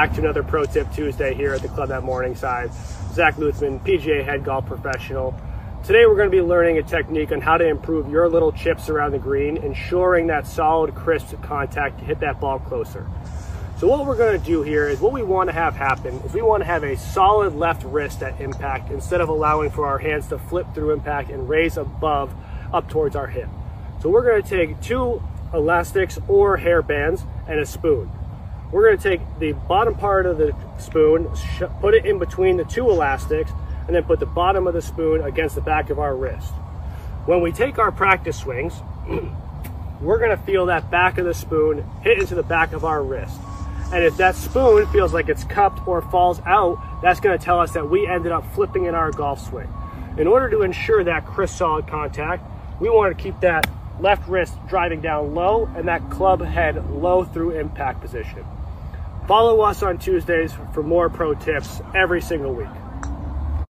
Back to another Pro Tip Tuesday here at the Club at Morningside. Zach Lutzman, PGA head golf professional. Today we're going to be learning a technique on how to improve your little chips around the green, ensuring that solid, crisp contact to hit that ball closer. So what we're going to do here is what we want to have happen is we want to have a solid left wrist at impact instead of allowing for our hands to flip through impact and raise above up towards our hip. So we're going to take two elastics or hair bands and a spoon. We're going to take the bottom part of the spoon, put it in between the two elastics, and then put the bottom of the spoon against the back of our wrist. When we take our practice swings, we're going to feel that back of the spoon hit into the back of our wrist. And if that spoon feels like it's cupped or falls out, that's going to tell us that we ended up flipping in our golf swing. In order to ensure that crisp solid contact, we want to keep that left wrist driving down low and that club head low through impact position. Follow us on Tuesdays for more pro tips every single week.